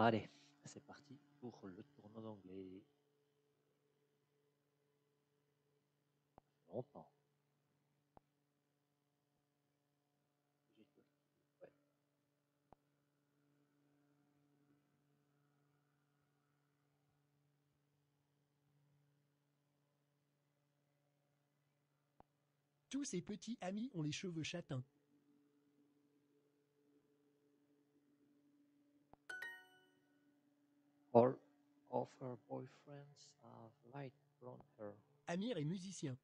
Allez, c'est parti pour le tournoi d'anglais. Longtemps. Tous ses petits amis ont les cheveux châtains. All of her boyfriends have light brown hair. Amir est musicien.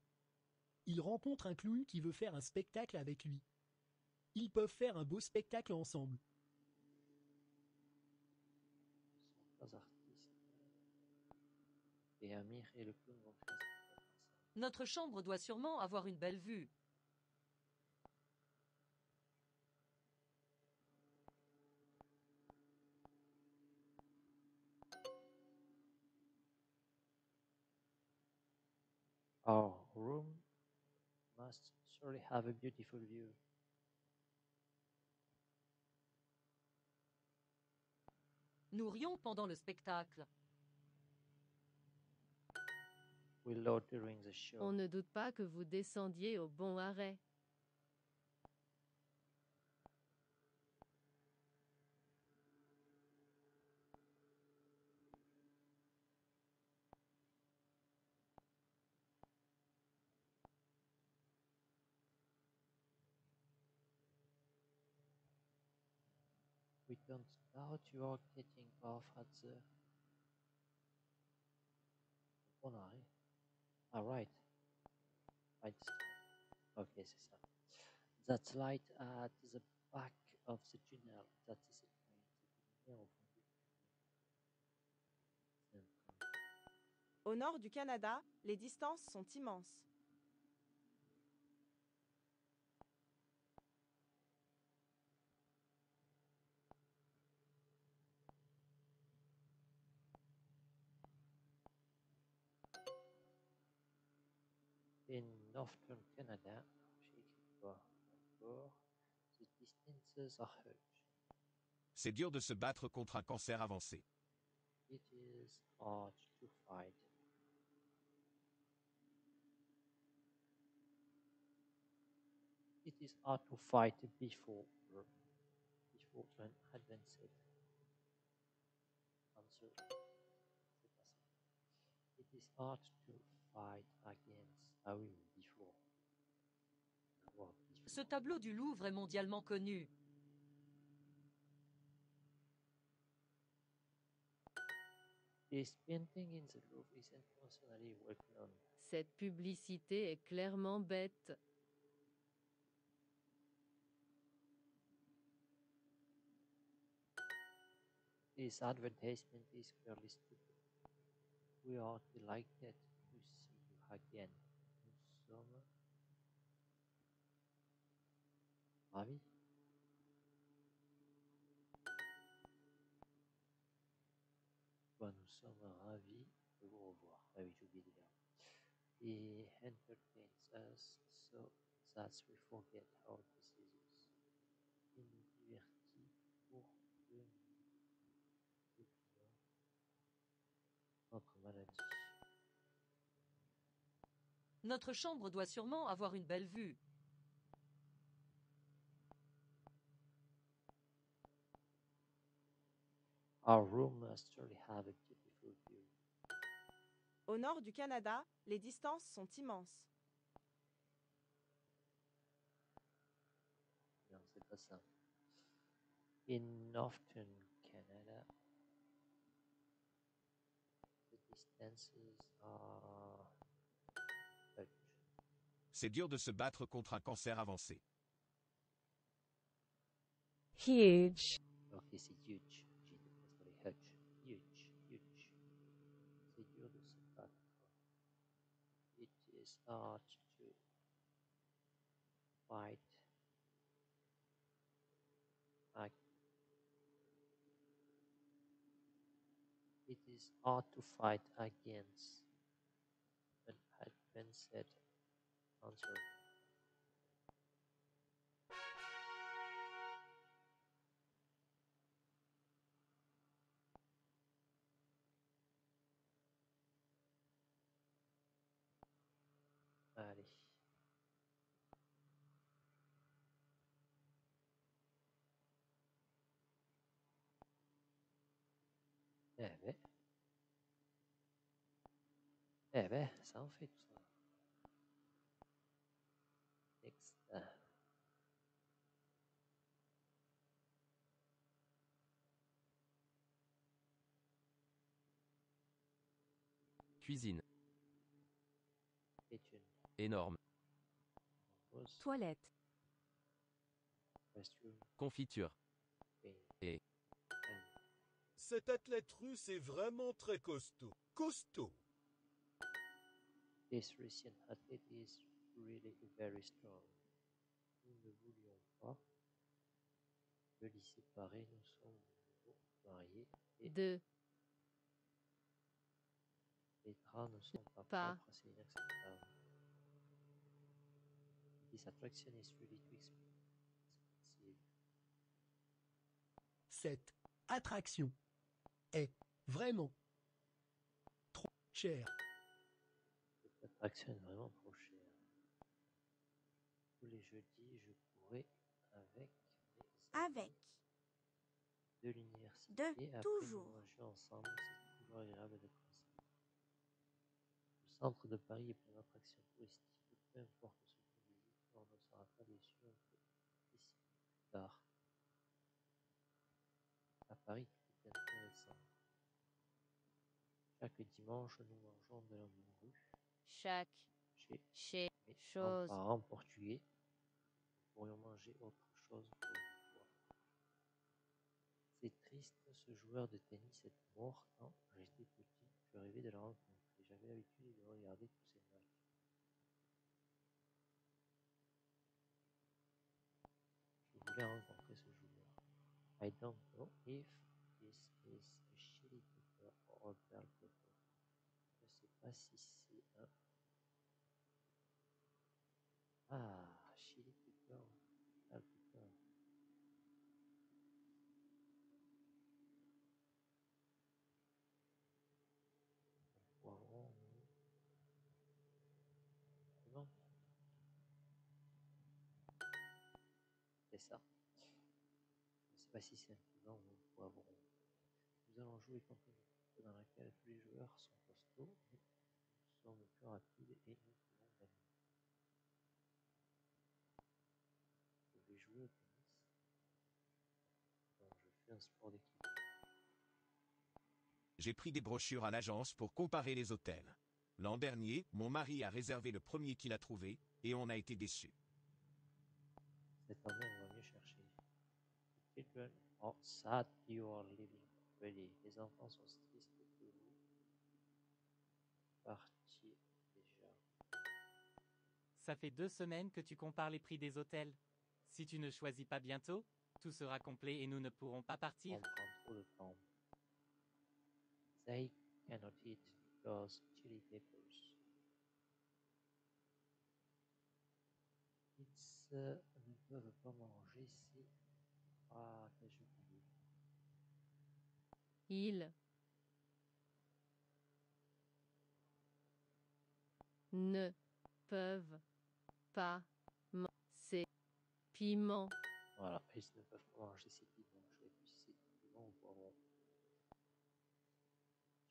Il rencontre un clown qui veut faire un spectacle avec lui. Ils peuvent faire un beau spectacle ensemble. Ils sont pas artistes. Et Amir et le clown vont faire un spectacle ensemble. Notre chambre doit sûrement avoir une belle vue. Our room must surely have a beautiful view. Nous rions pendant le spectacle. We load during the show. On ne doute pas que vous descendiez au bon arrêt. Getting off at the right. That light at the back of the tunnel. That is tunnel. Au nord du Canada, les distances sont immenses. Are huge. C'est dur de se battre contre un cancer avancé. It is hard to fight. It is hard to fight before before an advanced ça. It is hard to fight against. D'abord, before. Ce tableau du Louvre est mondialement connu. Cette publicité est clairement bête. This advertisement is clearly stupid. We are delighted to see you again. Nous sommes ravis. Bah, nous sommes ravis de vous revoir. Ah oui, j'ai oublié de. He entertains us so that we forget our diseases. Il nous divertit pour que nous oublions notre maladie. Notre chambre doit sûrement avoir une belle vue. Our room must surely have a beautiful view. Au nord du Canada, les distances sont immenses. Non, c'est pas ça. In northern Canada, the distances are huge. C'est dur de se battre contre un cancer avancé. huge, Ok, c'est huge. Hard to fight. ag- It is hard to fight against an advanced answer. Eh ben, ça en fait tout ça. Cuisine. Énorme. Pause. Toilette. Restroom. Confiture. Et. Cet athlète russe est vraiment très costaud. Costaud. This athlete is really very strong. Nous ne voulions pas de les séparer, nous sommes mariés et De. les draps ne sont pas, Pas. propres, c'est inacceptable. This attraction is really too expensive. Cette attraction est vraiment trop chère. Est vraiment trop chère. Tous les jeudis, je pourrais avec mes Avec. de l'université. De après toujours. nous ensemble, c'est toujours agréable d'être ensemble. Le centre de Paris est plein d'attractions touristiques. Peu importe ce qu'on visite, on ne sera pas déçu un peu ici plus tard. À Paris, tout est intéressant. Chaque dimanche, nous mangeons de la morue Chaque. chez Chose. grands-parents portugais. Nous pourrions manger autre chose pour. C'est triste, ce joueur de tennis est mort quand j'étais petit. Je rêvais de le rencontrer. J'avais l'habitude de regarder tous ces matchs. Je voulais rencontrer ce joueur. I don't know if this is a chili pepper or a bell pepper. Je sais pas si pas si c'est un ou poivron. Nous allons jouer contre une dans laquelle tous les joueurs sont costauds, mais nous sommes plus rapides et nous pouvons gagner. Je vais jouer au tennis. Donc je fais un sport d'équipe. J'ai pris des brochures à l'agence pour comparer les hôtels. L'an dernier, mon mari a réservé le premier qu'il a trouvé, et on a été déçus. Cette année, children are sad you are leaving already. Les enfants sont tristes que vous partiez déjà. Ça fait deux semaines que tu compares les prix des hôtels. Si tu ne choisis pas bientôt, tout sera complet et nous ne pourrons pas partir. On prend trop de temps. They cannot eat because chili peppers. Ils euh, ne peuvent pas manger si... Ah. Ne. Peuvent. Pas. ma- C'est. Piment. Voilà, ils ne peuvent pas manger ces piments. Je sais plus si c'est du piment ou poivron.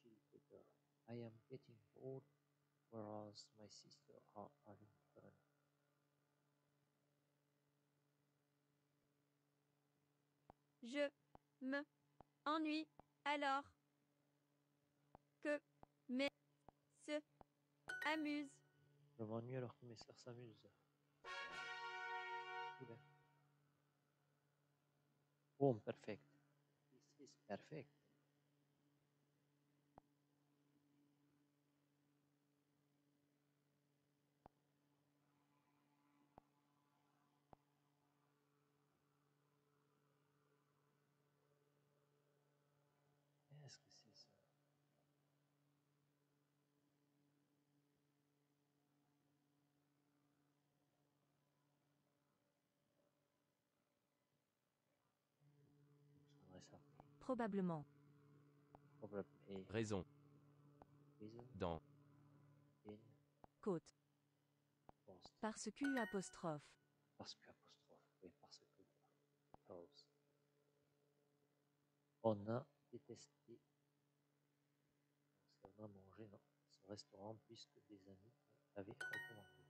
Chili pepper. I am getting bored, whereas my sister are having Je me ennuie alors que mes se amusent. Je m'ennuie alors que mes sœurs s'amusent. Boom, perfect. This is perfect. Qu'est-ce que c'est ça Ça Probablement. probably Raison. reason Dans. in Côte. post. Parce que apostrophe. Parce que apostrophe, oui, parce que pause. On a détesté a mangé dans ce restaurant puisque des amis l'avaient recommandé.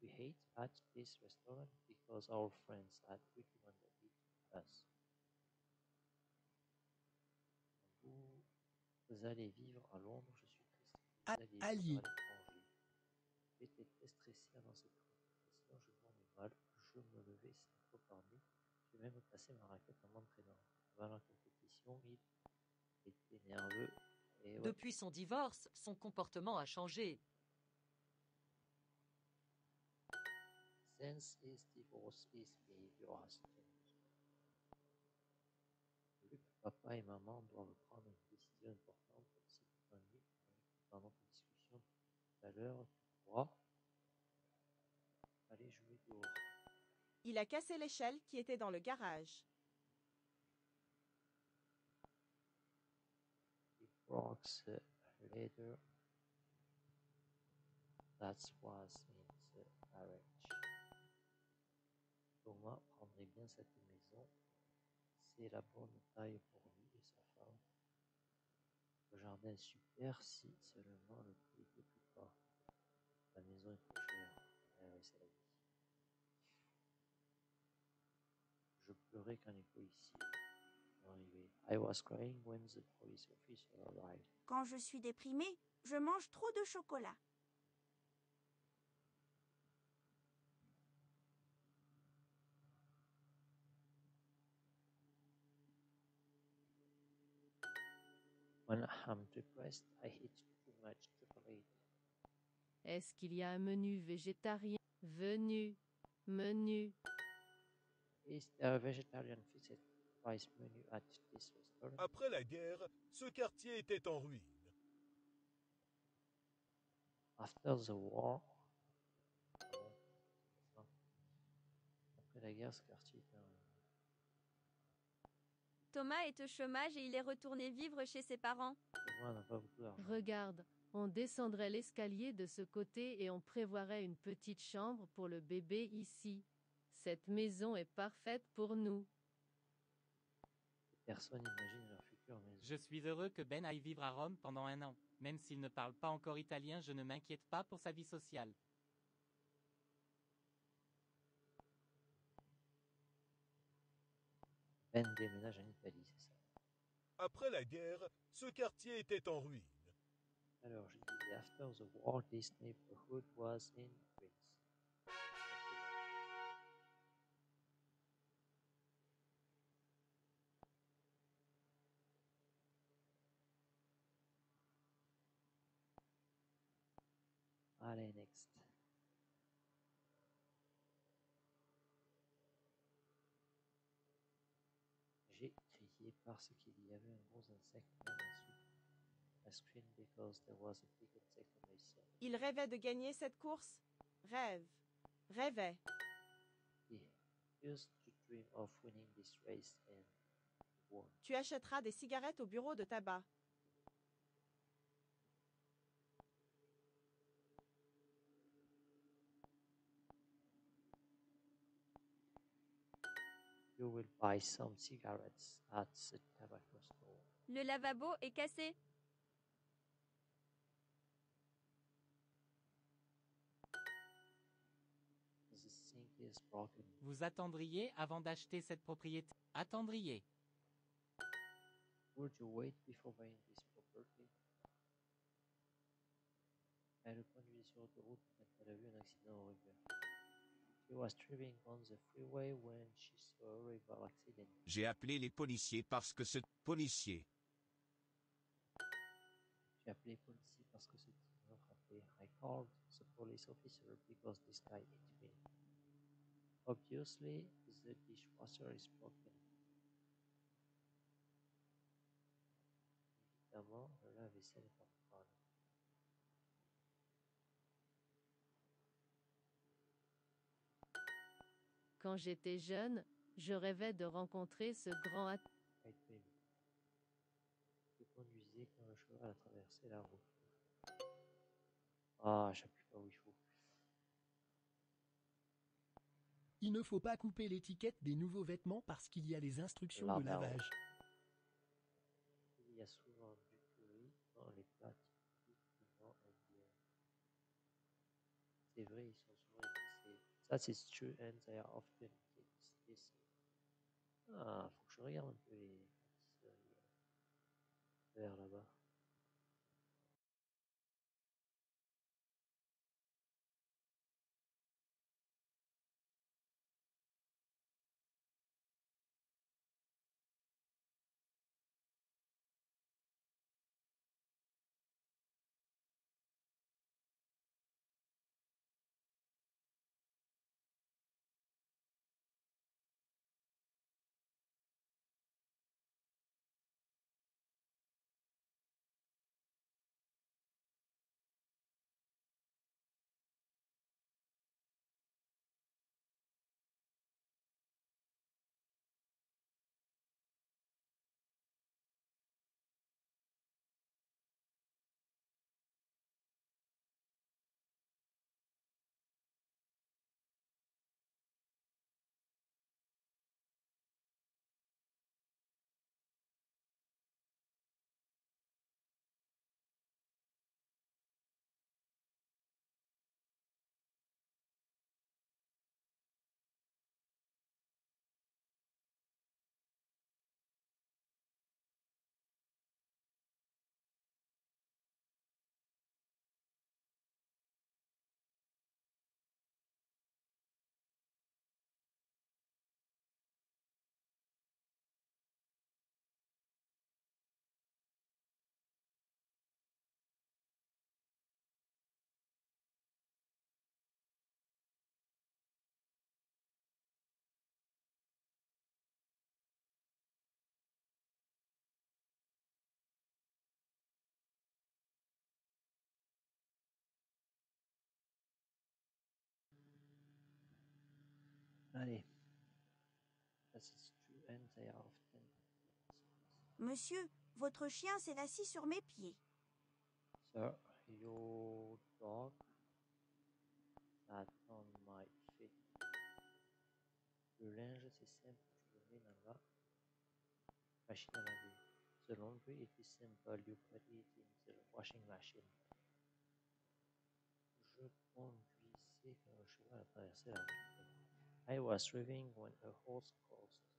We ate at this restaurant because our friends had recommended it to us. Vous, vous allez vivre à Londres, je suis triste. Vous A- allez vivre à l'étranger. J'étais très stressé avant cette compétition, je dormais mal, je me levais cinq fois par nuit. J'ai même cassé ma raquette en m'entraînant. Avant la compétition, il était nerveux et ouais, Depuis son divorce, son comportement a changé. since his divorce, his behavior has changed. Papa et maman doivent prendre une décision importante, dans notre discussion tout à l'heure, tu pourras aller jouer dehors. Il a cassé l'échelle qui était dans le garage. He broke the ladder that was in the garage. Thomas prendrait bien cette maison. C'est la bonne taille pour lui et sa femme. Le jardin est super si seulement le prix était plus bas. La maison est trop chère. Vie. Je pleurais quand les policiers sont arrivés. I was crying when the police officer arrived. Quand je suis déprimée, je mange trop de chocolat. When I'm depressed, I eat too much chocolate. Est-ce qu'il y a un menu végétarien? Venu. Menu. Is there a vegetarian fixed price menu at this restaurant? Après la guerre, ce quartier était en ruine. After the war, après la guerre, ce quartier était un... Thomas est au chômage et il est retourné vivre chez ses parents. Thomas n'a pas beaucoup d'argent. Regarde, on descendrait l'escalier de ce côté et on prévoirait une petite chambre pour le bébé ici. Cette maison est parfaite pour nous. Personne n'imagine leur future maison. Je suis heureux que Ben aille vivre à Rome pendant un an. Même s'il ne parle pas encore italien, je ne m'inquiète pas pour sa vie sociale. Ben déménage en Italie, c'est ça. Après la guerre, ce quartier était en ruine. Alors, je disais, after the war, this neighborhood was in parce qu'il y avait un gros insecte dans ma soupe. I screamed because there was a big insect on my soup. Il rêvait de gagner cette course? Rêve. Rêvait. He used to dream of winning this race and won. Tu achèteras des cigarettes au bureau de tabac. You will buy some cigarettes at the tobacco store. Le lavabo est cassé. The sink is broken. Vous attendriez avant d'acheter cette propriété Attendriez. Would you wait before buying this property? Elle conduisait sur l'autoroute quand elle a vu un accident horrible. J'ai appelé les policiers parce que ce policier. J'ai appelé les policiers parce que ce type. I called the police officer because this guy hit me. Obviously, the dishwasher is broken. Évidemment, le lave-vaisselle Quand j'étais jeune, je rêvais de rencontrer ce grand at Je conduisais quand le cheval la route. Ah, pas où il faut. Il ne faut pas couper l'étiquette des nouveaux vêtements parce qu'il y a les instructions là, de lavage. Il y a souvent du curry dans les plats. C'est vrai, ils sont ça, c'est true and they are often spicy. Ah, faut que je regarde un peu les euh, vers là-bas. Allez. Monsieur, votre chien s'est assis sur mes pieds. Sir, your dog sat on my feet. Le linge, c'est simple, tu le mets dans la machine à laver. The laundry, it is simple, you put it in the washing machine. Je conduisais un cheval à traverser la rue. I was driving when a horse crossed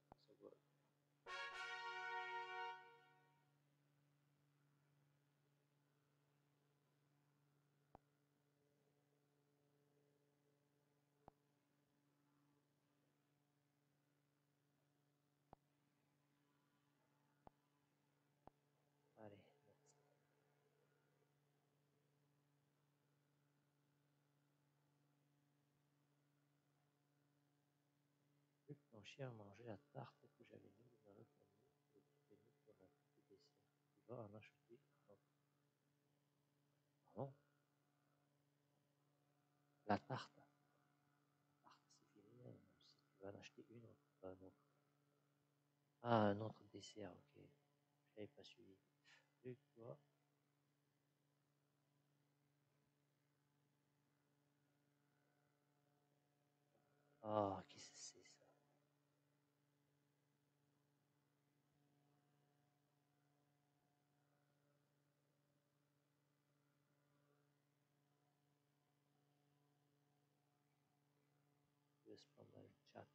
A mangé la tarte que j'avais mise dans le panier et t'es mis sur la du dessert. Tu vas en acheter une autre. Pardon? La tarte. La tarte, c'est féminin. Si tu vas en acheter une autre, pas un autre. Ah, un autre dessert, ok. Je n'avais pas suivi. Luc, toi? Ah, qu'est-ce que c'est ça Je vais se prendre dans le chat.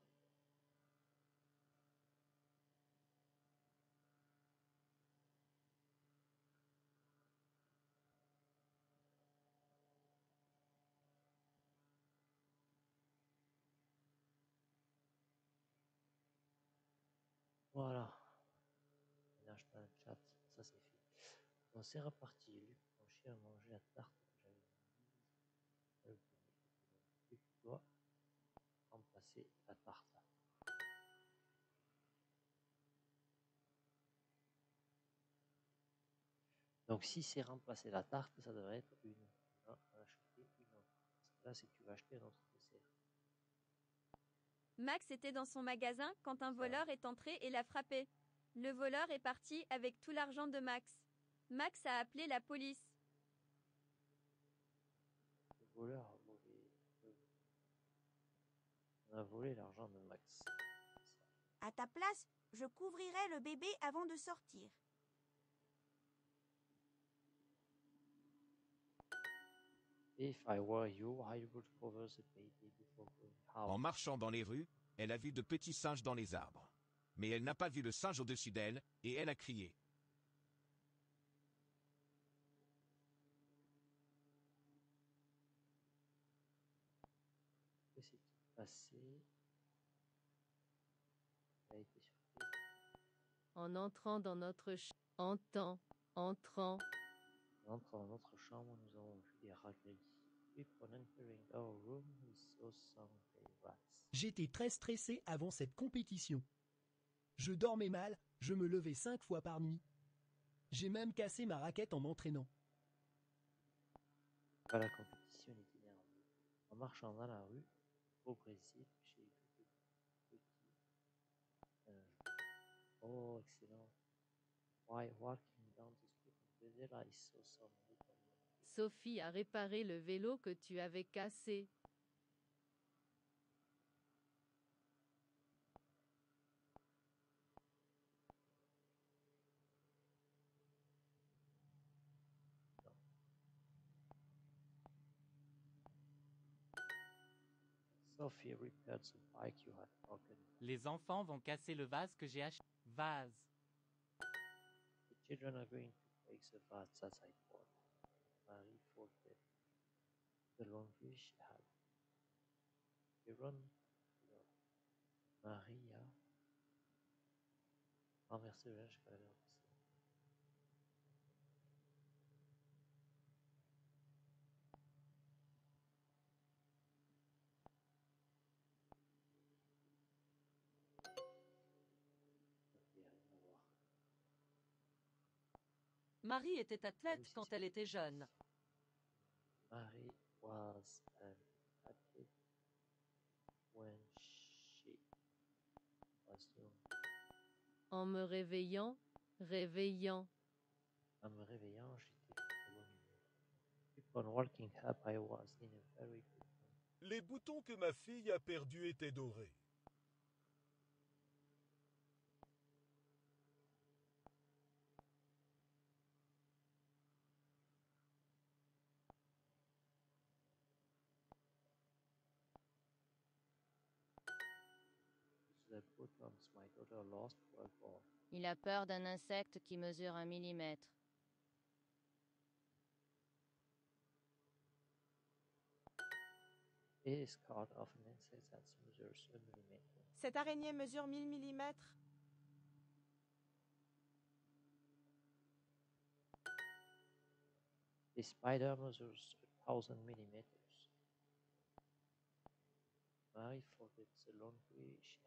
Voilà. Mélange dans le chat, ça c'est fait. Donc c'est reparti. Luc, ton chien a mangé la tarte que j'avais mise. Luc remplacer la tarte. Donc si c'est remplacer la tarte, ça devrait être une. Non, en acheter une autre. Parce que là, c'est que tu vas acheter un autre. Max était dans son magasin quand un voleur est entré et l'a frappé. Le voleur est parti avec tout l'argent de Max. Max a appelé la police. Le voleur a volé. On a volé l'argent de Max. À ta place, je couvrirai le bébé avant de sortir. If I were you, I would cover the baby. En marchant dans les rues, elle a vu de petits singes dans les arbres. Mais elle n'a pas vu le singe au-dessus d'elle, et elle a crié. Que s'est-il passé? En entrant dans notre ch... Entend. Entrant. En entrant dans notre chambre, nous avons vu des rats gris. Upon entering our room, we saw some grey rats. J'étais très stressé avant cette compétition. Je dormais mal, je me levais cinq fois par nuit. J'ai même cassé ma raquette en m'entraînant. Pas la compétition était nerveuse. En marchant dans la rue, au Brésil, j'ai vu des petits singes. Oh, excellent. While walking down the street in Brazil, I saw some little monkeys. Sophie a réparé le vélo que tu avais cassé. Sophie repaired the bike you had broken. Les enfants vont casser le vase que j'ai acheté. Vase. The children are going Marie était athlète quand elle était jeune. Mary was an athlete when she was young. En me réveillant, réveillant. En me réveillant, j'étais. Upon waking up, I was in a very good mood. Les boutons que ma fille a perdus étaient dorés. The buttons my daughter lost were gone. Il a peur d'un insecte qui mesure un millimètre. Cette araignée mesure 1000 mm. The spider measures a thousand millimeters. Marie forgot the laundry she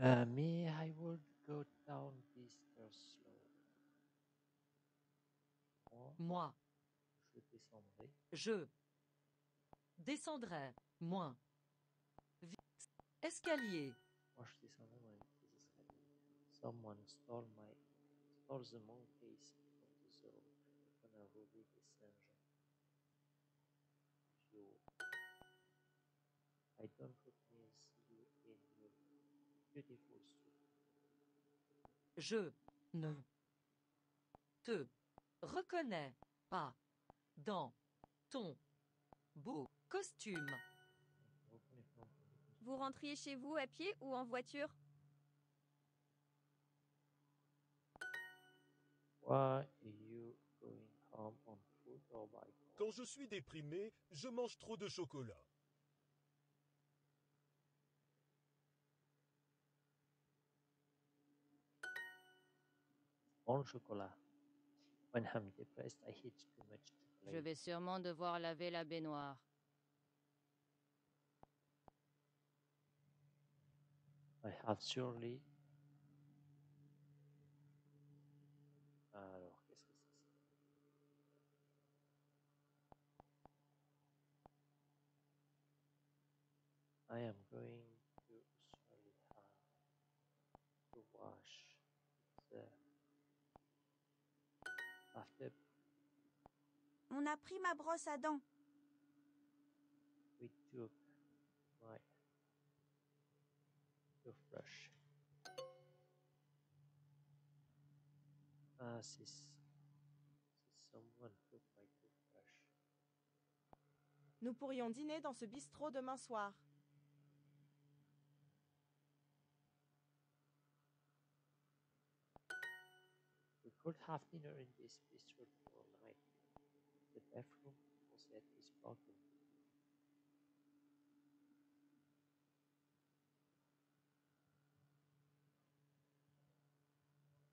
Uh, me, I would go down these stairs slowly. Moi, Moi, je descendrai. je descendrai. Vi- Escalier, Moi, je descendrai les escaliers. Someone stole my stole the monkeys from the zoo. Quelqu'un a volé des singes. You. I don't recognize you in your je ne te reconnais pas dans ton beau costume. Vous rentriez chez vous à pied ou en voiture? Why are you going home on foot or by car? Quand je suis déprimé, je mange trop de chocolat. chocolat. When depressed, I eat too much. Je vais sûrement devoir laver la baignoire. I have surely. I am going. On a pris ma brosse à dents. we took my toothbrush. Ah, c'est s- c'est someone took my toothbrush. Nous pourrions dîner dans ce bistrot demain soir. We could have dinner in this bistro tonight. The bathroom faucet is broken.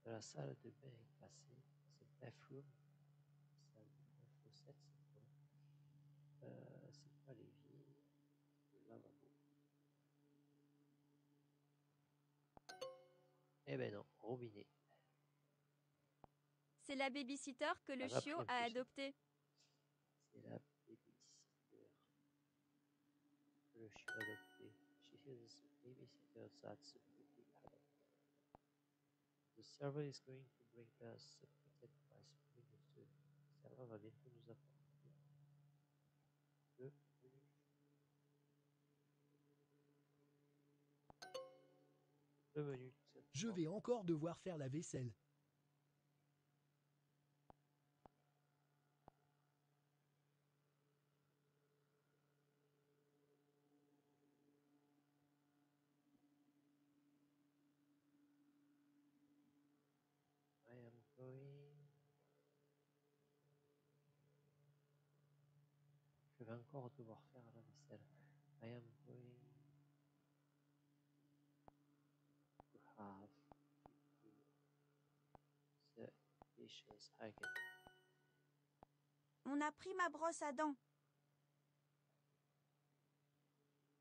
La salle de bain est cassée. The bathroom, salle de bain faucet, c'est quoi? Euh, C'est pas l'évier, le lavabo. Eh ben non, robinet. C'est la babysitter que le Ça va chiot a plus. Going to bring us. Le serveur va. Je vais encore devoir faire la vaisselle. I am going. Je vais encore devoir faire la vaisselle. I am going to have to do the dishes again. On a pris ma brosse à dents.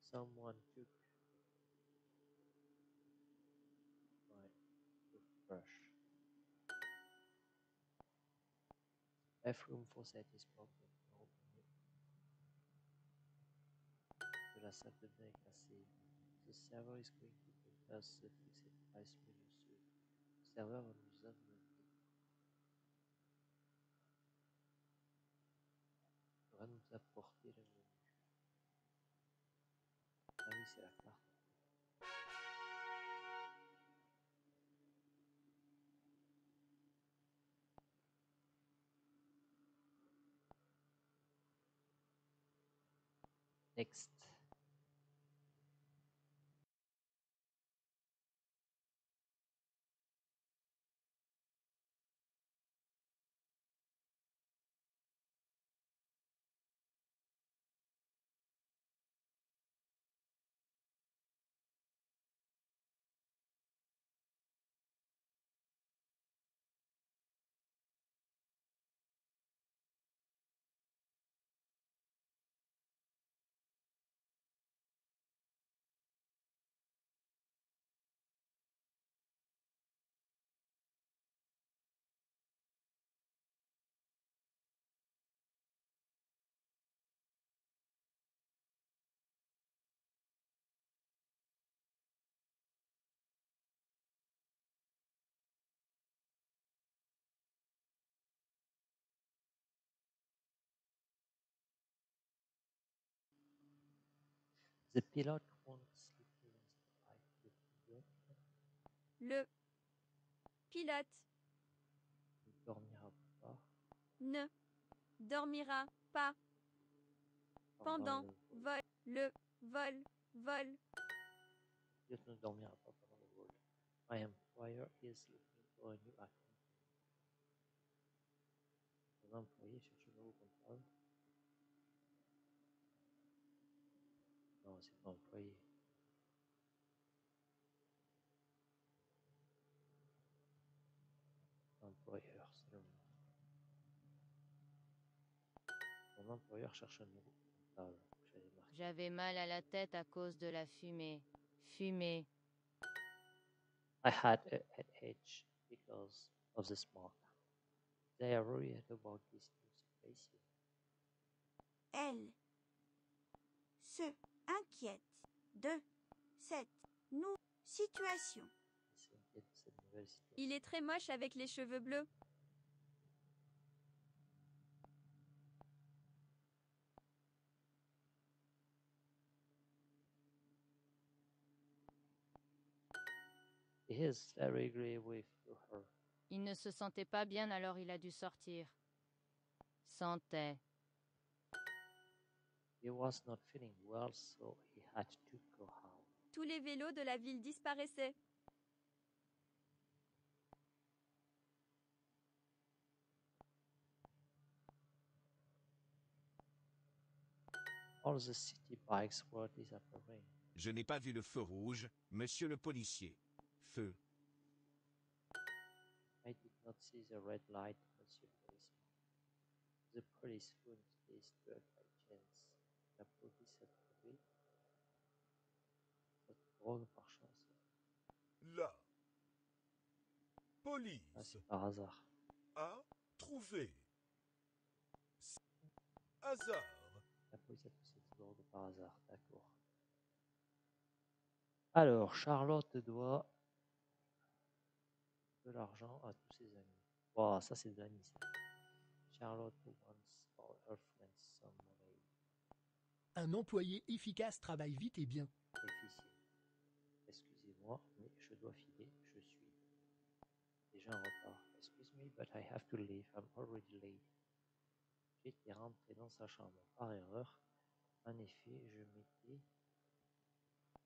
Someone took my toothbrush. Bathroom faucet is broken. No problem. De la salle de bain est cassée. The server is going to bring us the fixed price menu soon. Le serveur va nous va nous apporter le menu. Ah c'est la. The pilot Le pilote ne dormira pas ne dormira pas pendant le vol. vol. Le vol, vol. Le pilote ne dormira pas pendant le vol. My employer is looking for a new accountant. Mon employé cherche un nouveau comptable. Non, c'est pas employé. Employeur, c'est le mot. Mon employeur cherche un nouveau comptable. J'avais mal à la tête à cause de la fumée. Fumée. I had a headache because of the smoke. They are worried about this new. Elle se inquiète de cette nous situation. Il est très moche avec les cheveux bleus. Il ne se sentait pas bien alors il a dû sortir. Sentait. He was not feeling well, so he had to go out. Tous les vélos de la ville disparaissaient. All the city bikes were disappearing. Je n'ai pas vu le feu rouge, monsieur le policier. Feu. I did not see the red light, Monsieur Policeman. The police found this chance. La police a trouvé cette drogue par chance. La Ah, police c'est par hasard. a trouvé. Hasard. La police a trouvé cette drogue par hasard, d'accord. Alors, Charlotte doit de l'argent à tous ses amis. Wow, ça c'est de la mise. Charlotte wants all her friends some money. Un employé efficace travaille vite et bien. Officier. Excusez-moi, mais je dois filer, je suis déjà en retard. Excuse me, but I have to leave, I'm already late. J'étais rentré dans sa chambre par erreur. En effet, je m'étais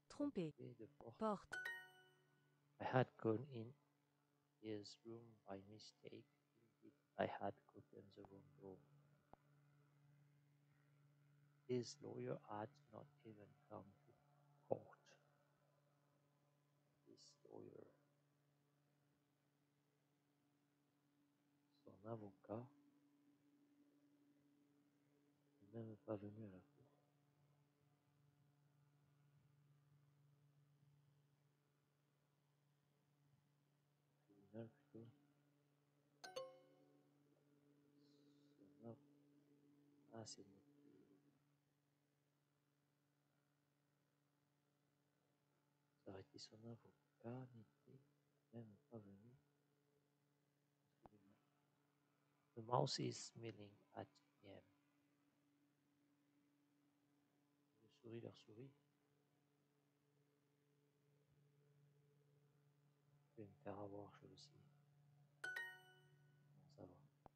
Trompé. de porte. Porte. I had gone in his room by mistake. I had gotten the wrong door. His lawyer had not even come to court. His lawyer. Son avocat n'est même pas venu à la cour. Tribunal plutôt. Son av- Ah, c'est bon. Son avocat n'était même pas venu. The mouse is smelling at him. Le souris leur sourit. Je vais me faire avoir, je sais. Bon, ça va.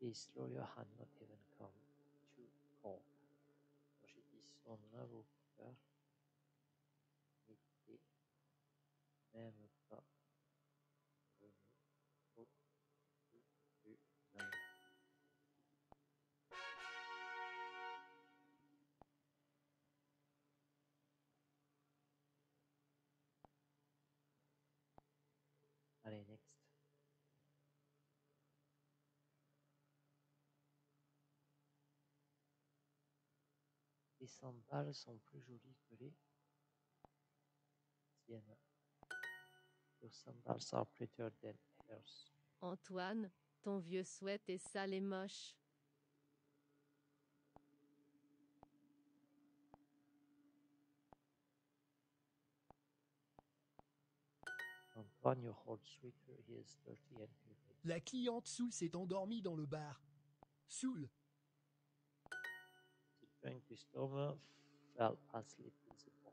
His lawyer had not even come to. Quand j'ai dit son avocat sandales sont plus jolies que les tiennes. Your sandals are prettier than hers. Antoine, ton vieux sweat est sale et moche. Antoine, your old sweater is dirty and. La cliente Soul s'est endormie dans le bar. Soul, customer fell asleep in the bar.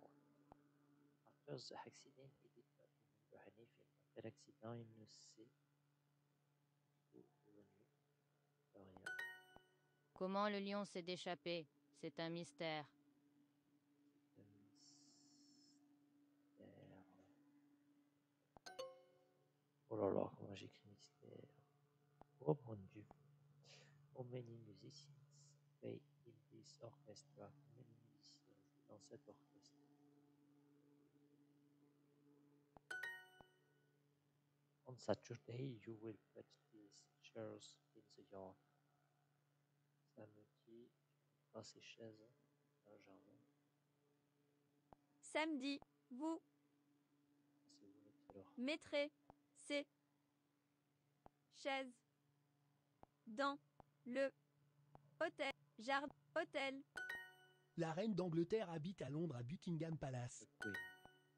After the accident, he did not remember anything. Après l'accident, il ne s'est souvenu de rien. Comment le lion s'est échappé? C'est un mystère. Oh là là, comment j'écris mystère? Oh mon dieu. How many musicians play in this orchestra? Combien de musiciens jouent dans cet orchestre? On Saturday, you will put these chairs in the yard. Samedi, tu mettras ces chaises dans le jardin. Samedi, vous C'est vous alors. mettrez ces chaises dans le hôtel, jardin, hôtel. La reine d'Angleterre habite à Londres à Buckingham Palace.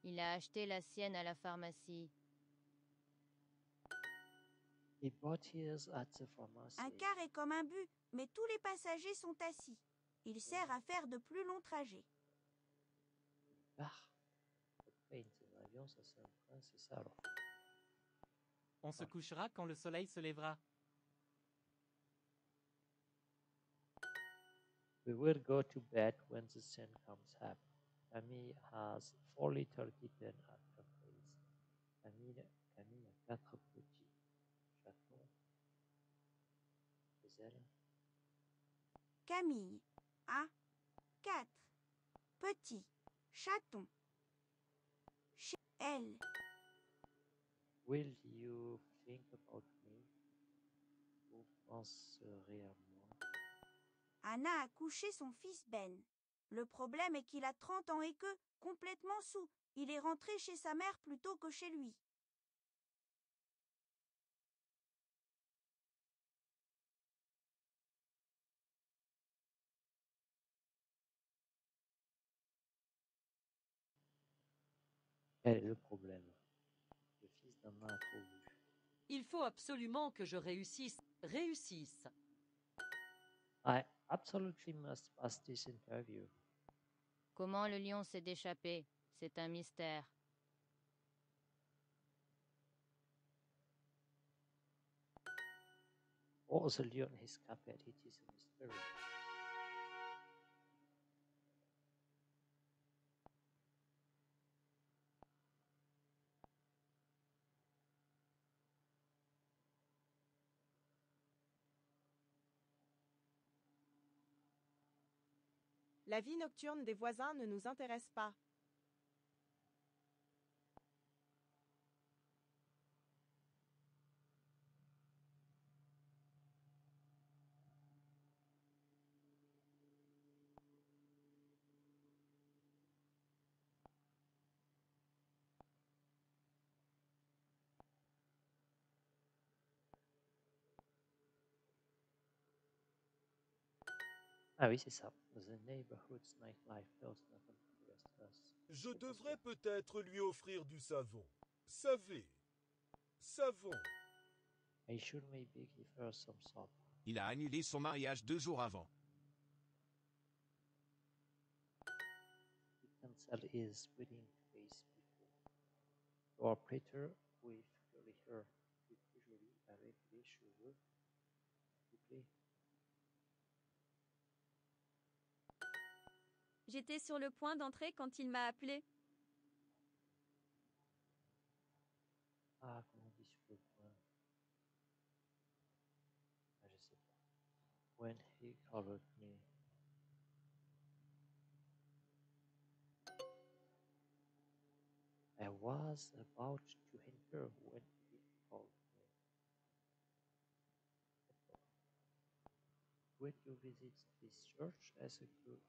Il a acheté la sienne à la pharmacie. He bought his at the pharmacy. Un car est comme un but, mais tous les passagers sont assis. Il sert à faire de plus longs trajets. Bar. Le train, c'est un avion, ça c'est un train, c'est ça alors. On se couchera quand le soleil se lèvera. We will go to bed when the sun comes up. Camille has four little kittens at her place. Camille, Camille a quatre petits chatons chez elle. Camille a quatre petits chatons chez elle. Will you think about me? Vous penserez à moi. Anna a couché son fils Ben. Le problème est qu'il a 30 ans et que, complètement sous, il est rentré chez sa mère plutôt que chez lui. Quel est le problème? Le fils d'Anna a trop vu. Il faut absolument que je réussisse. Réussisse. I absolutely must pass this interview. Comment le lion s'est échappé? C'est un mystère. Or the lion escaped, it is a mystery. La vie nocturne des voisins ne nous intéresse pas. Ah oui, c'est ça. The neighborhood's nightlife does not interest us. Je devrais peut-être lui offrir du savon. Savez. Savon. I should maybe give her some soap. Il a annulé son mariage deux jours avant. He cancel his wedding days before. You are prettier with curly hair. Tu es plus jolie avec les cheveux bouclés. J'étais sur le point d'entrer quand il m'a appelé. Ah, comment on dit sur le point? Ah, je sais pas. When he called me. I was about to enter when he called me. Would you visit this church as a group?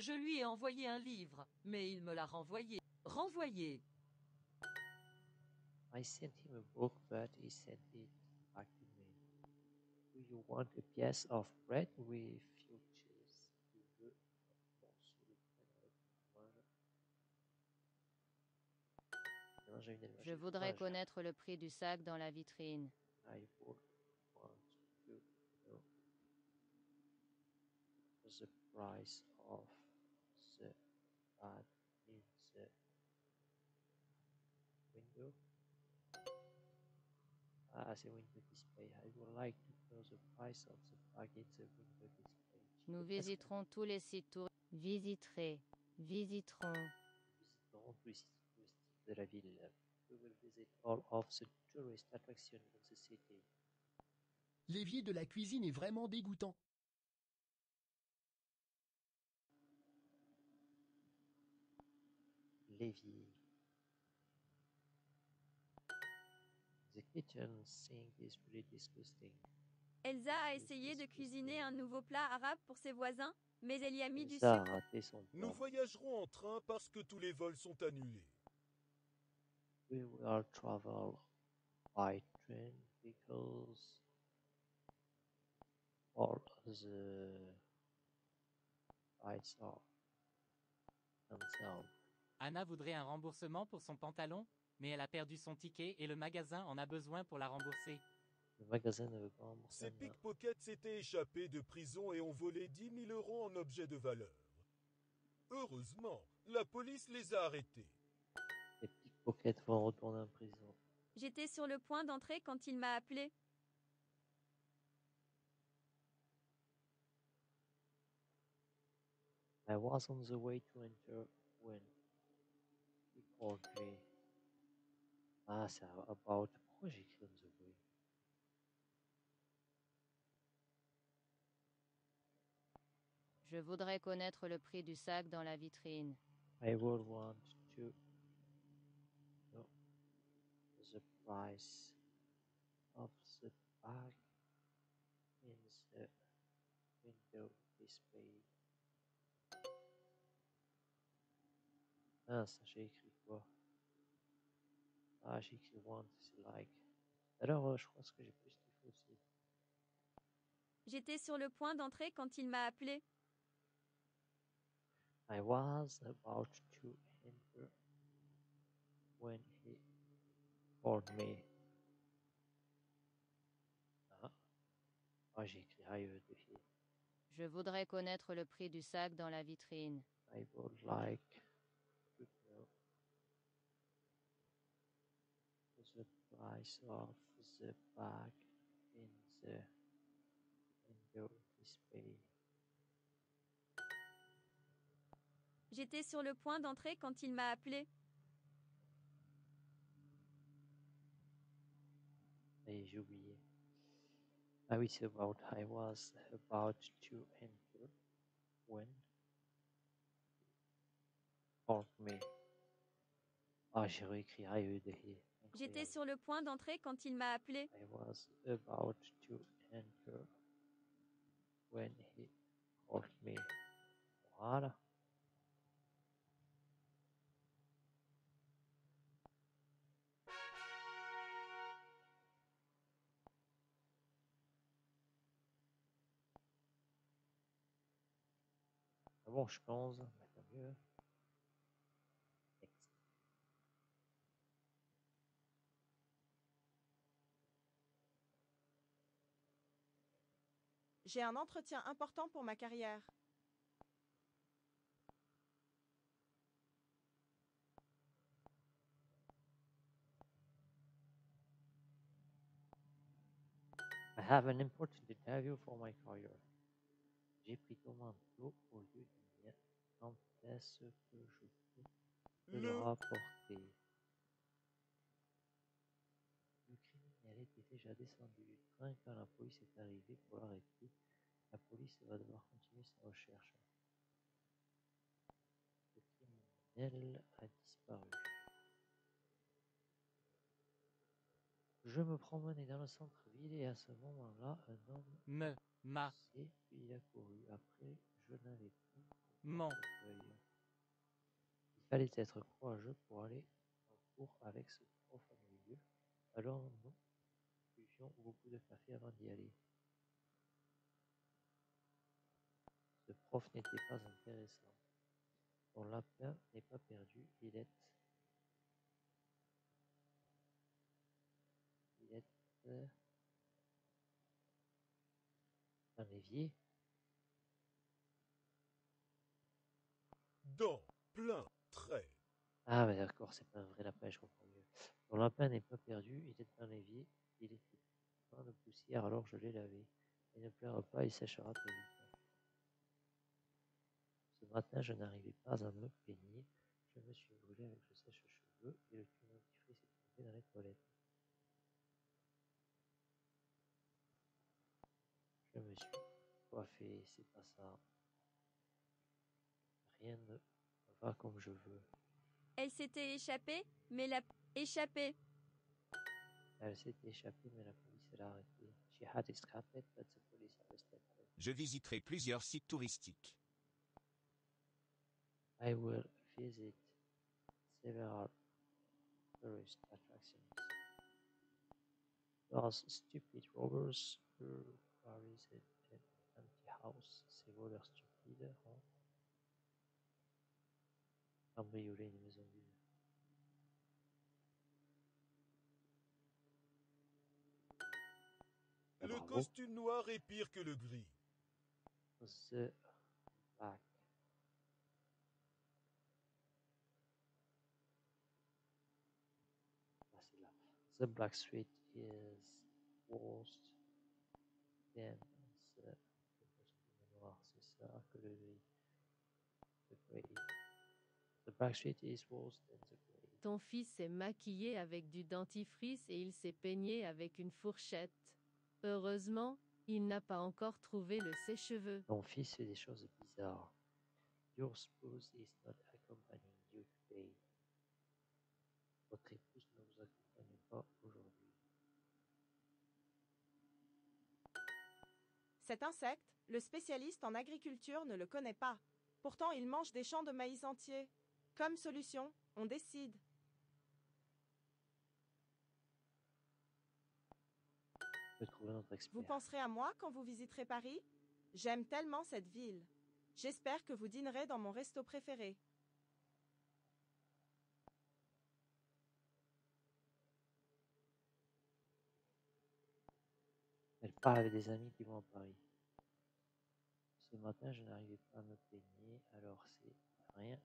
Je lui ai envoyé un livre, mais il me l'a renvoyé. Renvoyé. I sent him a book, but he sent it back to me. Do you want a piece of bread with few cheese? Tu veux un morceau de pain avec fromage? Non, j'ai une élevage Je voudrais connaître le prix du sac dans la vitrine. To know the price of the bag in the window. The window display. I would like to know the price of the bag in the window display. Tu Nous visiterons tous les sites touristiques. Visiterez. Visiterons. visiterons tous les sites touristiques de la ville. We will visit all of the tourist attractions in the city. L'évier de la cuisine est vraiment dégoûtant. Lévy. The kitchen sink is really disgusting. Elsa a essayé de cuisiner un nouveau plat arabe pour ses voisins, mais elle y a mis du Elsa a sucre. raté son Nous voyagerons en train parce que tous les vols sont annulés. We will travel by train because all the flights are cancelled. Anna voudrait un remboursement pour son pantalon, mais elle a perdu son ticket et le magasin en a besoin pour la rembourser. Le magasin ne veut pas rembourser Ces pickpockets s'étaient échappés de prison et ont volé 10 000 euros en objets de valeur. Heureusement, la police les a arrêtés. Retourner en prison. J'étais sur le point d'entrer quand il m'a appelé. I was on the way to enter when he called me. Ah, c'est about. Pourquoi j'ai écrit on the way? Je voudrais connaître le prix du sac dans la vitrine. I would want to know the price of the bag in the window display. Ah, ça j'ai écrit quoi? Ah, j'ai écrit want, c'est like. Alors, euh, je pense que j'ai plus qu'il faut aussi. J'étais sur le point d'entrer quand il m'a appelé. I was about to enter when Ah, ah j'ai écrit he. Je voudrais connaître le prix du sac dans la vitrine. I would like to know the price of the bag in the window display. J'étais sur le point d'entrer quand il m'a appelé. Et j'ai oublié. Ah oui, c'est about I was about to enter when called me. Ah, j'ai réécrit I heard he. J'étais sur le point d'entrer quand il m'a appelé. I was about to enter when he called me. Voilà. Bon, je pense, mais tant mieux. J'ai un entretien important pour ma carrière. I have an important interview for my career. J'ai pris ton manteau au lieu du mien. En fais ce que je peux le Le- rapporter? Le criminel était déjà descendu du train quand la police est arrivée pour l'arrêter. La police va devoir continuer sa recherche. Le criminel a disparu. Je me promenais dans le centre-ville et à ce moment-là, un homme Me, ma, et puis il a couru. Après, je n'avais plus Il fallait être courageux pour aller en cours avec ce prof milieu. Alors nous buvions beaucoup de café avant d'y aller. Ce prof n'était pas intéressant. Ton lapin n'est pas perdu, il est. Il est. euh, un évier. Plein trait. Ah, ouais, d'accord, c'est pas un vrai lapin, je comprends mieux. Ton lapin n'est pas perdu, il est dans l'évier, il était plein de poussière, alors je l'ai lavé. Il ne pleure pas, il séchera très vite. Ce matin, je n'arrivais pas à me peigner. Je me suis brûlé avec le sèche-cheveux et le tube dentifrice est tombé dans les toilettes. Je me suis coiffé, c'est pas ça. Rien ne va comme je veux. Elle s'était échappée, mais l'a échappée. Elle s'est échappée, mais la police l'a arrêtée. She had escaped, but the police arrested her. Je visiterai plusieurs sites touristiques. I will visit several tourist attractions. Those stupid robbers burglarized an empty house. Ces voleurs stupides ont cambriolé une maison vide. Le bravo. costume noir est pire que le gris. The black. Ah, c'est là. The black suit is worse than the, le costume noir, c'est ça que le gris. Ton fils s'est maquillé avec du dentifrice et il s'est peigné avec une fourchette. Heureusement, il n'a pas encore trouvé le sèche-cheveux. Ton fils fait des choses bizarres. Your spouse is not accompanying you today. Votre épouse ne vous accompagne pas aujourd'hui. Cet insecte, le spécialiste en agriculture ne le connaît pas. Pourtant, il mange des champs de maïs entiers. Comme solution, on décide. Vous penserez à moi quand vous visiterez Paris? J'aime tellement cette ville. J'espère que vous dînerez dans mon resto préféré. Elle parle avec des amis qui vont à Paris. Ce matin, je n'arrivais pas à me peigner, alors c'est rien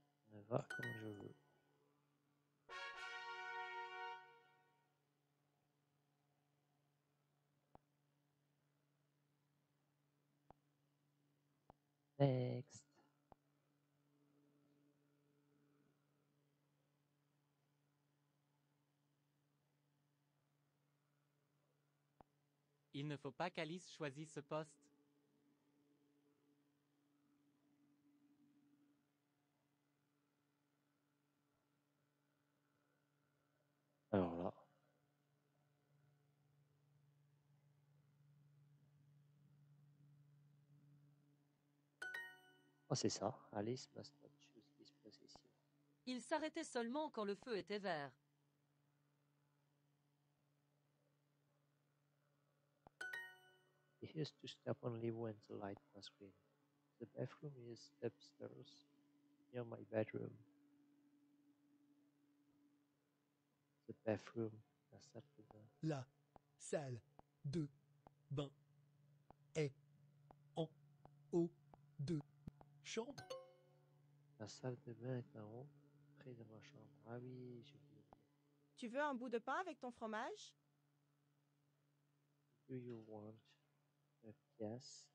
Il ne faut pas qu'Alice choisisse ce poste. Alors là. Oh, c'est ça. Alice must not choose this position. Il s'arrêtait seulement quand le feu était vert. He used to stop only when the light was green. The bathroom is upstairs, near my bedroom. The bathroom, la salle de bain. La salle de bain est en haut de chambre. La salle de bain est en haut, près de ma chambre. Ah oui, j'ai oublié. Tu veux un bout de pain avec ton fromage? Do you want a piece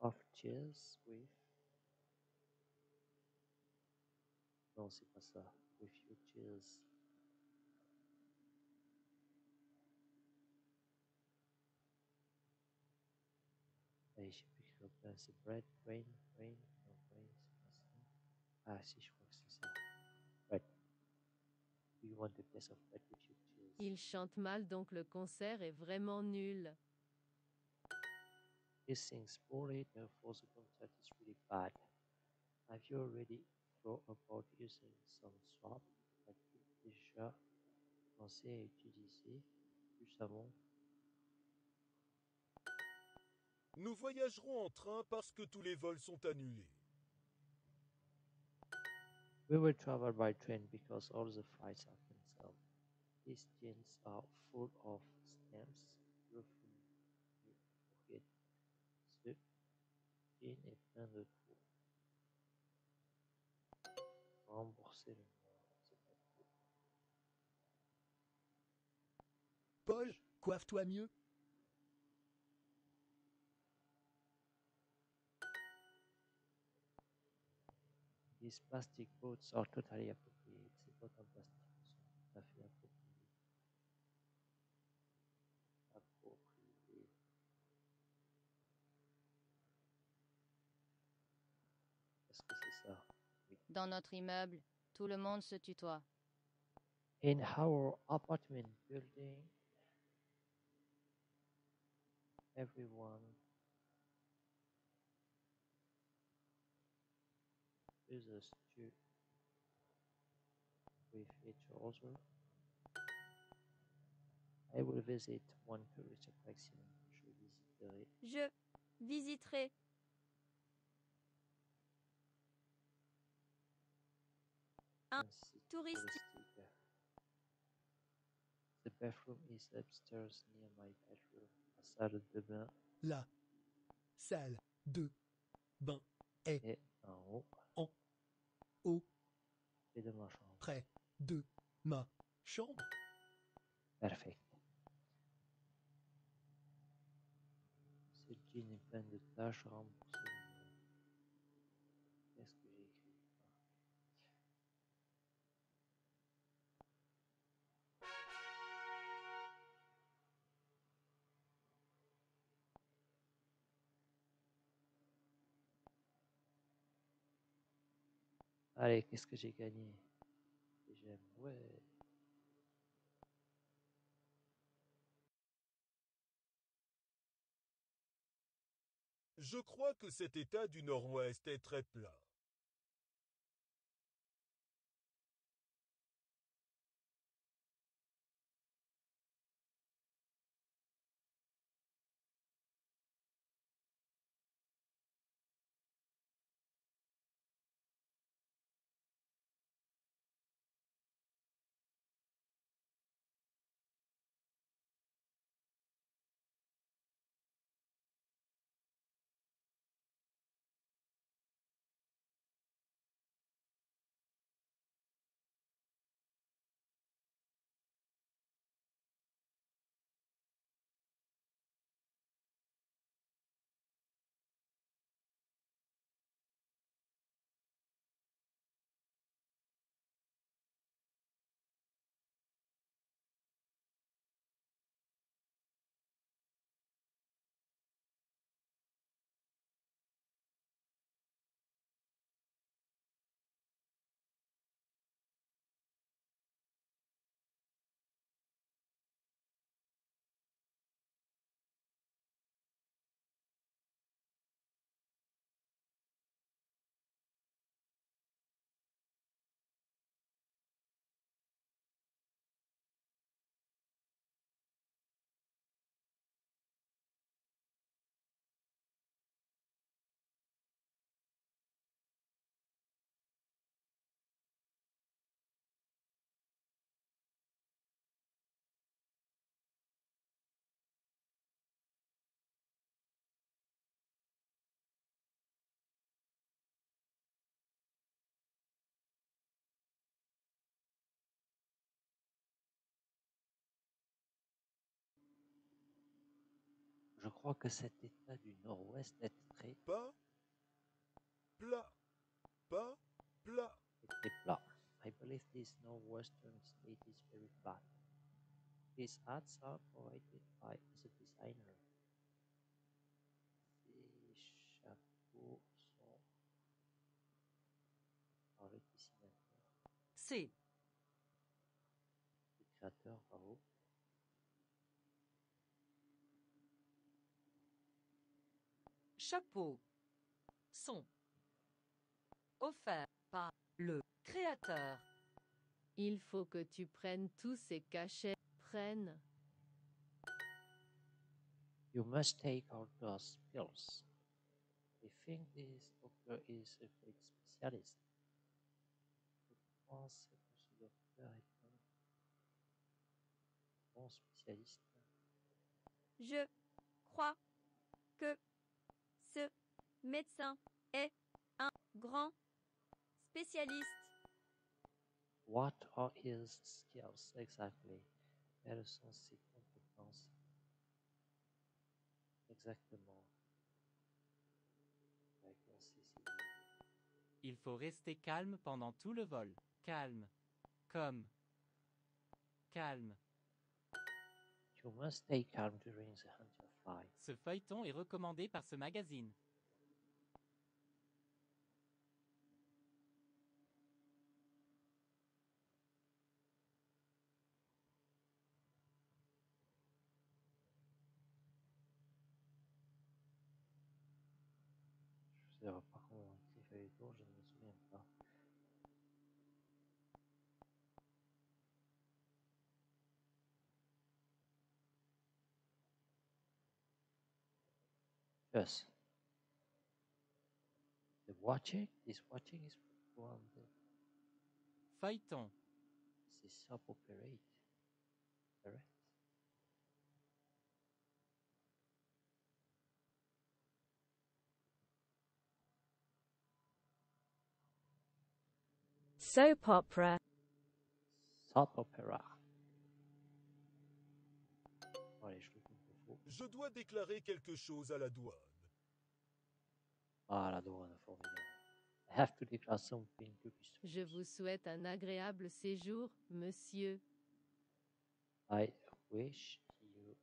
of cheese with? Non, c'est pas ça. With your cheese. Allez, je sais plus pain c'est. Bread, grain, grain, non, grain, c'est pas ça. Ah si, je crois que c'est ça. Do you want a piece of bread with your cheese? Il chante mal donc le concert est vraiment nul. He sings poorly, therefore the concert is really bad. Have you already thought about using some swap? As-tu déjà pensé à utiliser du savon? Nous voyagerons en train parce que tous les vols sont annulés. We will travel by train because all the flights are cancelled. These jeans are full of stamps. Trous. Rembourser. Paul, coiffe-toi mieux. These plastic boats are totally appropriate. Ces bottes en plastique sont tout à fait appropriées. Appropriées. Est-ce que c'est ça? Oui. Dans notre immeuble, tout le monde se tutoie. In our apartment building, everyone uses to with each other. I will visit one tourist attraction. Je visiterai Je visiterai un touristique. touristique. The bathroom is upstairs near my bedroom. La salle de bain La salle de bain est est en haut au et de ma chambre. près de ma chambre. Perfect. Ce jean est plein de taches, remboursez-moi. Allez, qu'est-ce que j'ai gagné? J'aime, ouais. Je crois que cet état du nord-ouest est très plat. Crois que cet état du nord-ouest est très, Pas plat. Pas plat. très plat. I believe this northwestern state is very flat. These ads are provided by the designer. Ces chapeaux sont par le dessinateur, C. le créateur, bravo. Chapeau. Sont. Offert par le créateur. Il faut que tu prennes tous ces cachets. Prenne. You must take out those pills. I think this doctor is a great specialist. Je pense que ce docteur est un bon spécialiste? Je crois que médecin est un grand spécialiste. What are his skills exactly? Quelles sont ses compétences? Exactement? Il faut rester calme pendant tout le vol. Calme. Comme. Calme. You must stay calm during the hunter flight. Ce feuilleton est recommandé par ce magazine. Yes. The watching, this watching is one the Feuilleton. this is soap operate. Correct. Soap opera. Soap opera. Je dois déclarer quelque chose à la douane. Ah, la douane, formidable. I have to declare something to be Je vous souhaite un agréable séjour, monsieur. I wish you.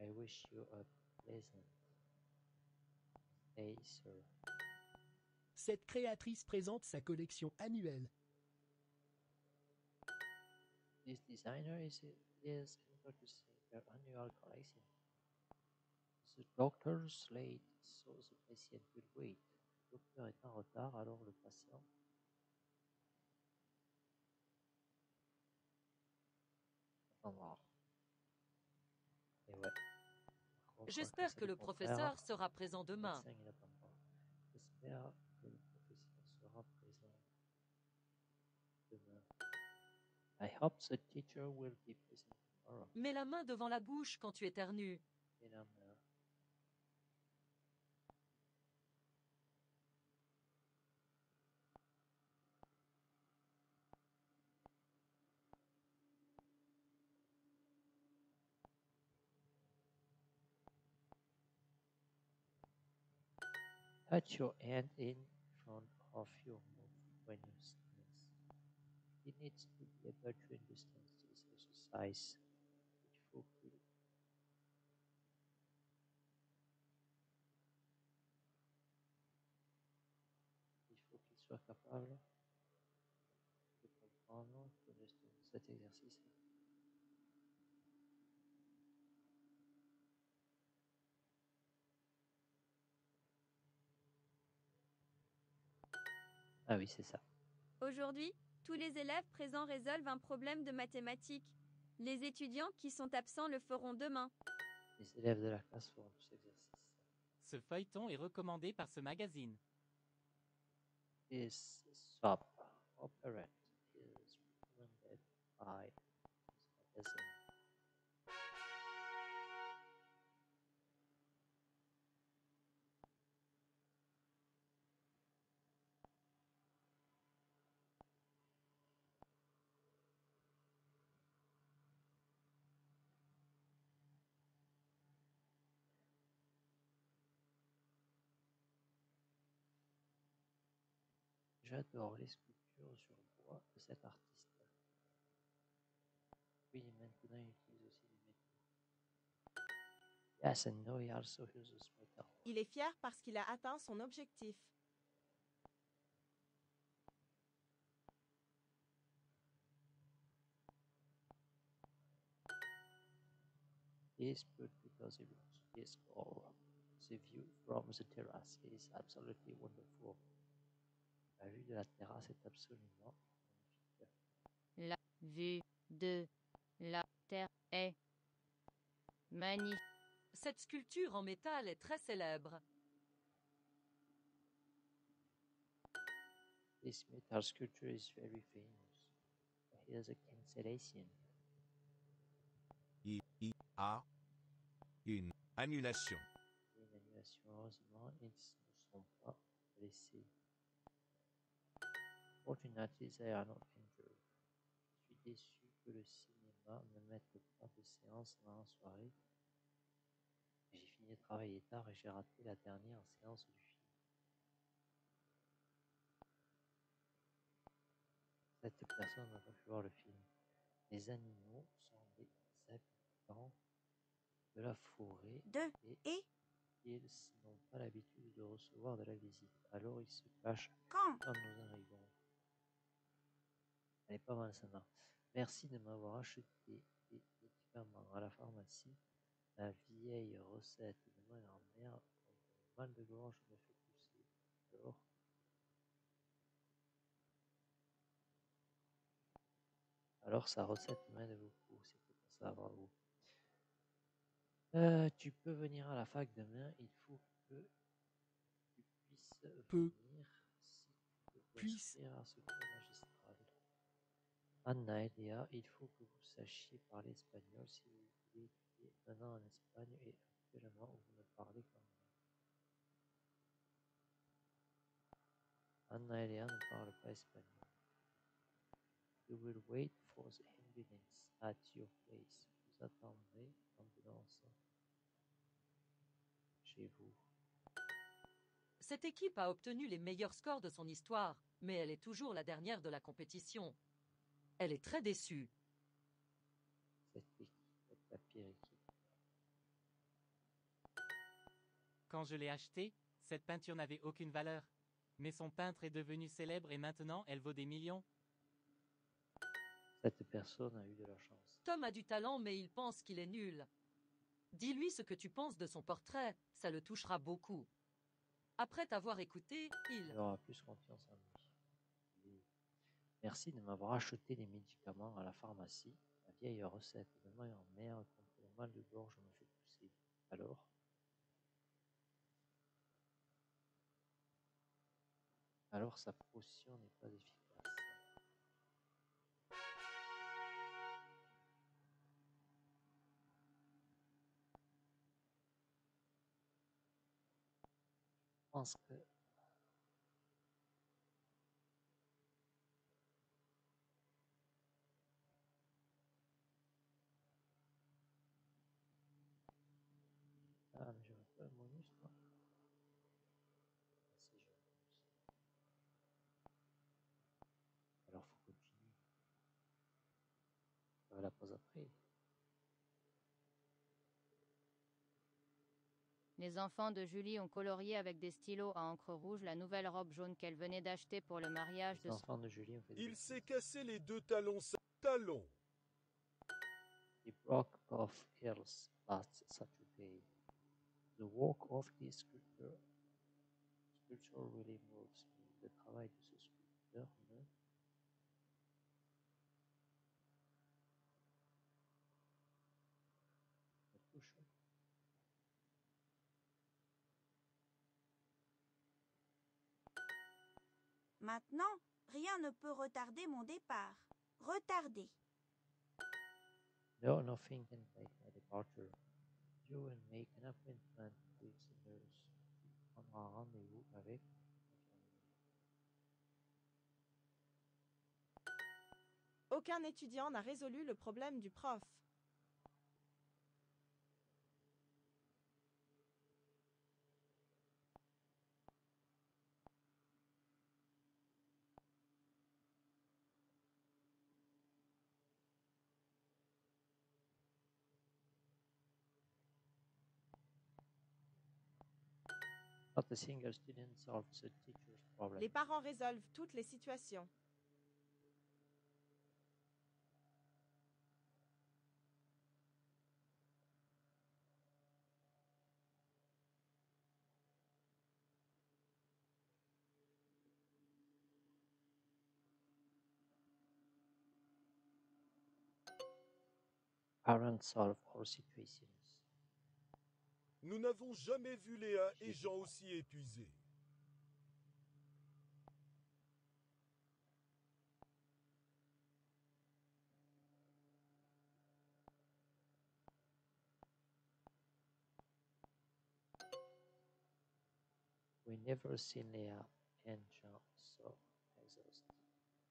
I wish you a pleasant day, sir. Cette créatrice présente sa collection annuelle. This designer is is introducing their annual collection. The doctor's late, so the patient will wait. Le docteur est en retard, alors le patient. attendra. Et ouais. Par contre, J'espère que le professeur sera présent demain. J'espère que le professeur sera présent demain. I hope the teacher will be present tomorrow. Mets la main devant la bouche quand tu éternues. Touch your hand in front of your mouth when you sneeze. It needs to Il faut qu'il soit capable de comprendre, understand cet exercice. Ah oui, c'est ça. Aujourd'hui, tous les élèves présents résolvent un problème de mathématiques. Les étudiants qui sont absents le feront demain. Les élèves de la classe feront tous exercice. Ce feuilleton est recommandé par ce magazine. This soap opera is recommended by this magazine. J'adore les sculptures sur bois de cet artiste. Oui, maintenant il utilise aussi des métaux. Yes, and now he also uses metal. Il est fier parce qu'il a atteint son objectif. He is good because he reached his goal. The view from the terrace is absolutely wonderful. La vue de la terrasse est absolument magnifique. La vue de la terre est magnifique. Cette sculpture en métal est très célèbre. This metal sculpture is very famous. Here's a cancellation. Il y a une annulation. Une annulation, heureusement, ils ne sont pas blessés. Fortunately, they are not injured. Je suis déçu que le cinéma ne mette pas de séance dans la soirée. J'ai fini de travailler tard et j'ai raté la dernière séance du film. Cette personne n'a pas pu voir le film. Les animaux sont des habitants de la forêt De et et ils n'ont pas l'habitude de recevoir de la visite. Alors ils se cachent quand? quand nous arrivons. Elle est pas mal celle-là. Merci de m'avoir acheté des médicaments à la pharmacie. La vieille recette de ma grand-mère, un mal de gorge me fait pousser. Alors, alors sa recette m'aide beaucoup. C'est peut-être ça, bravo. Euh, tu peux venir à la fac demain, il faut que tu puisses Peu. venir si tu Puisse. t'inscrire à ce cours. Anna et Léa, il faut que vous sachiez parler espagnol si vous voulez étudier un an en Espagne et actuellement vous ne parlez qu'anglais. Anna et Léa ne parlent pas espagnol. You will wait for the ambulance at your place. Vous attendrez l'ambulance chez vous. Cette équipe a obtenu les meilleurs scores de son histoire, mais elle est toujours la dernière de la compétition. Elle est très déçue. Cette équipe est la pire équipe. Quand je l'ai achetée, cette peinture n'avait aucune valeur. Mais son peintre est devenu célèbre et maintenant elle vaut des millions. Cette personne a eu de la chance. Tom a du talent, mais il pense qu'il est nul. Dis-lui ce que tu penses de son portrait, ça le touchera beaucoup. Après t'avoir écouté, Il il... aura plus confiance en lui. Merci de m'avoir acheté les médicaments à la pharmacie. La vieille recette de ma mère contre le mal de gorge me fait pousser. Alors? Alors sa potion n'est pas efficace. Je pense que Ah, mais j'aurais pas le bonus, moi. Ah, si, j'ai le bonus. Alors, faut continuer. On va la pause après. Les enfants de Julie ont colorié avec des stylos à encre rouge la nouvelle robe jaune qu'elle venait d'acheter pour le mariage Les de son... enfants de Julie ont fait des Il s'est cassé les deux talons. sa- Talons. He broke off heels last Saturday. The work of this sculptor, sculpture really moves me. Le travail de ce sculpteur me me touche. Maintenant, rien ne peut retarder mon départ. Retardé. No, nothing can make my departure. You will make an appointment with the nurse. Tu prendras rendez-vous avec. Aucun étudiant n'a résolu le problème du prof. Not a single student solves the teacher's problem. Les parents résolvent toutes les situations. Parents solve all situations. Nous n'avons jamais vu Léa et Jean aussi épuisés. We never seen Leah and Jean so exhausted.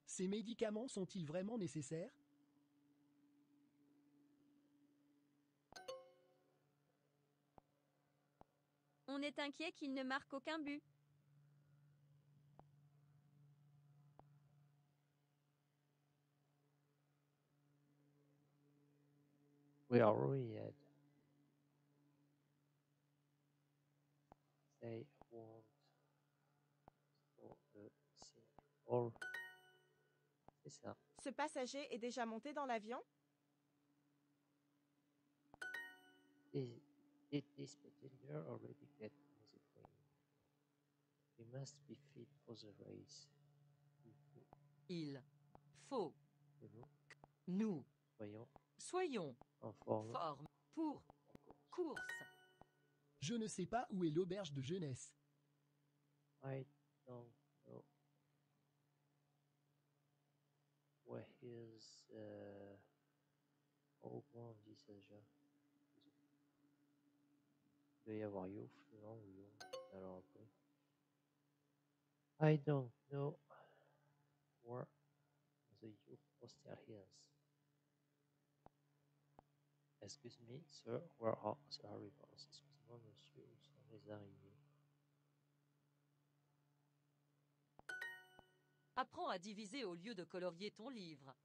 Ces médicaments sont-ils vraiment nécessaires? On est inquiet qu'il ne marque aucun but. We are worried. They c'est ça. Ce passager est déjà monté dans l'avion? Did this passenger already get on the plane? We must be fit for the race. Il faut que nous nous soyons soyons en forme formes pour course Je ne sais pas où est l'auberge de jeunesse. I don't know where is comment on dit ça déjà Il doit y avoir youth non ou young alors après I don't know where the youth hostel is Excuse me, sir, where are the arrivals? Excusez-moi, monsieur, où sont les arrivées? Apprends à diviser au lieu de colorier ton livre.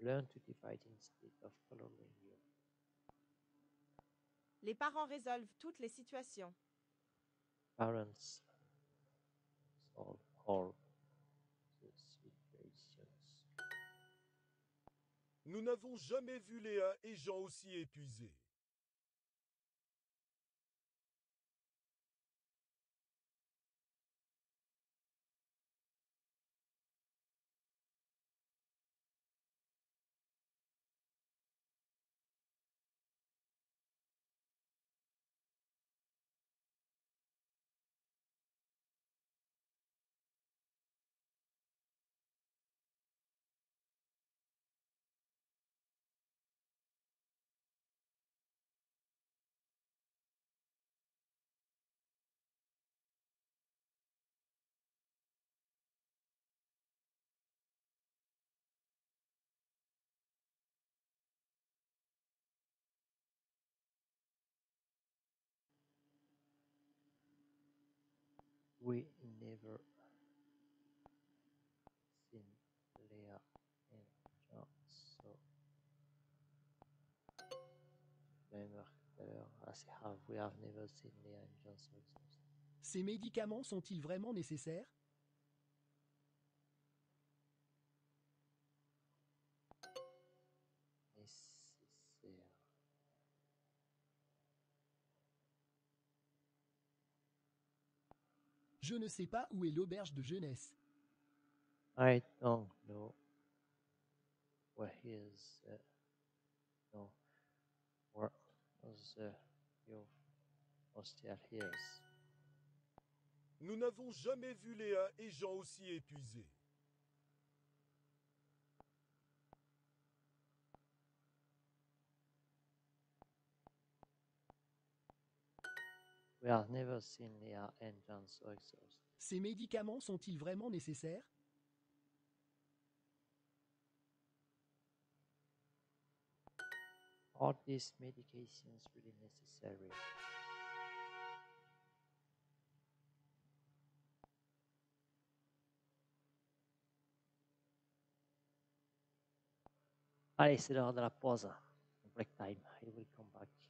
Learn to divide instead of coloring Les parents résolvent toutes les situations. parents solve all the situations. Nous n'avons jamais vu Léa et Jean aussi épuisés. We never seen Leah and John, so même have we have never seen Leah and John so. Ces médicaments sont-ils vraiment nécessaires? Je ne sais pas où est l'auberge de jeunesse. I don't know where is uh, no where was uh, your hostel. Nous n'avons jamais vu Léa et Jean aussi épuisés. We have never seen and John so exhausted. Ces médicaments sont-ils vraiment nécessaires? Are these medications really necessary? Allez, c'est l'heure de la pause. Break time. I will come back.